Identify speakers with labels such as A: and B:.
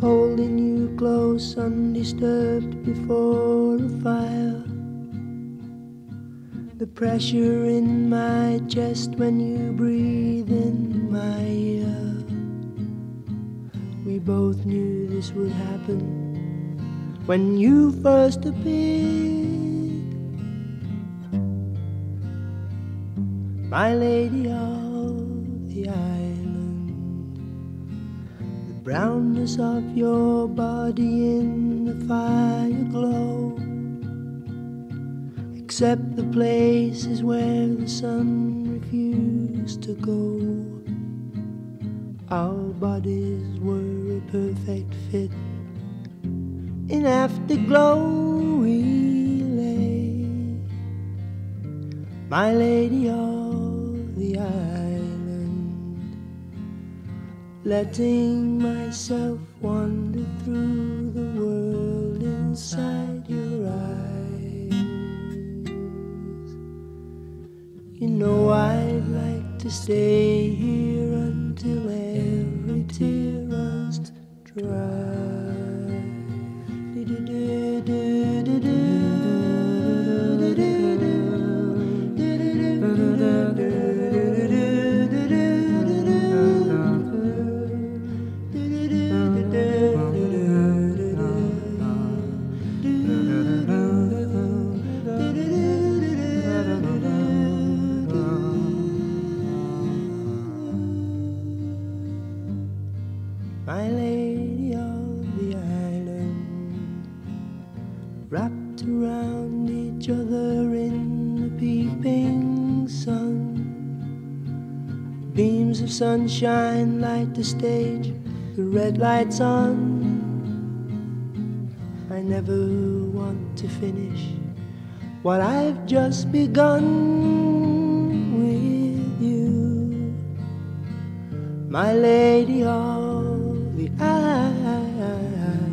A: holding you close, undisturbed before a fire. The pressure in my chest when you breathe in my ear. We both knew this would happen when you first appeared. My lady of the island, brownness of your body in the fire glow except the places where the sun refused to go. Our bodies were a perfect fit. In afterglow we lay, my lady letting myself wander through the world inside your eyes. You know I'd like to stay here until every tear runs dry. My lady of the island, wrapped around each other in the peeping sun. Beams of sunshine light the stage, the red lights on. I never want to finish what I've just begun with you, my lady of the eye.